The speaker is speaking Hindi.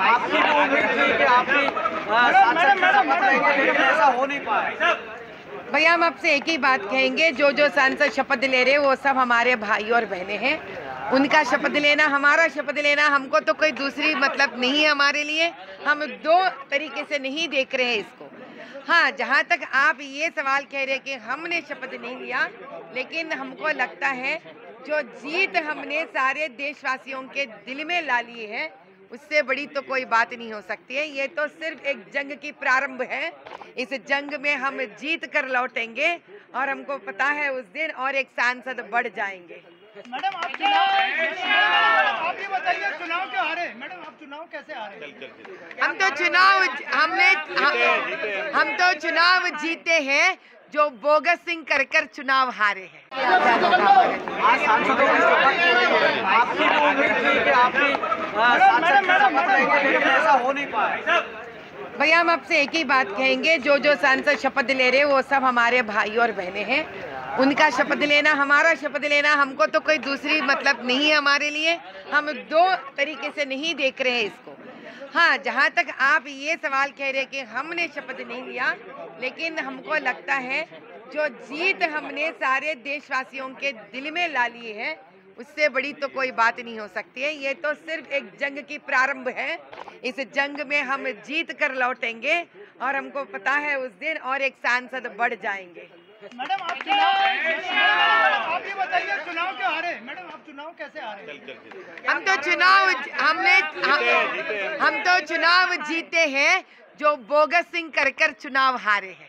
आपकी भी उम्मीद थी कि ऐसा हो नहीं पाया। भैया, हम आपसे एक ही बात कहेंगे, जो जो सांसद शपथ ले रहे वो सब हमारे भाई और बहने हैं। उनका शपथ लेना, हमारा शपथ लेना, हमको तो कोई दूसरी मतलब नहीं है हमारे लिए। हम दो तरीके से नहीं देख रहे हैं इसको। हाँ जहाँ तक आप ये सवाल कह रहे हैं कि हमने शपथ नहीं लिया, लेकिन हमको लगता है जो जीत हमने सारे देशवासियों के दिल में ला ली है उससे बड़ी तो कोई बात नहीं हो सकती है। ये तो सिर्फ़ एक जंग की प्रारंभ है। इस जंग में हम जीत कर लौटेंगे और हमको पता है उस दिन और एक सांसद बढ़ जाएँगे। मैडम आप चुनाव आप ये बताइए चुनाव क्यों हारे? मैडम आप चुनाव कैसे हारे? हम तो चुनाव हमने हम, हम तो चुनाव जीते हैं जो बोगस सिंह कर कर चुनाव हारे हैं। भैया, हम आपसे एक ही बात कहेंगे, जो जो सांसद शपथ ले रहे वो सब हमारे भाई और बहने हैं। उनका शपथ लेना, हमारा शपथ लेना, हमको तो कोई दूसरी मतलब नहीं है हमारे लिए। हम दो तरीके से नहीं देख रहे हैं इसको। हाँ जहाँ तक आप ये सवाल कह रहे हैं कि हमने शपथ नहीं लिया लेकिन हमको लगता है जो जीत हमने सारे देशवासियों के दिल में ला ली है उससे बड़ी तो कोई बात नहीं हो सकती है। ये तो सिर्फ़ एक जंग की प्रारंभ है। इस जंग में हम जीत कर लौटेंगे और हमको पता है उस दिन और एक सांसद बढ़ जाएँगे। मैडम आप चुनाव आप ये बताइए चुनाव क्यों हारे चुनाव कैसे हारे? हम तो चुनाव हमने हम, हम तो चुनाव जीते हैं जो बोगस सिंह कर कर चुनाव हारे हैं।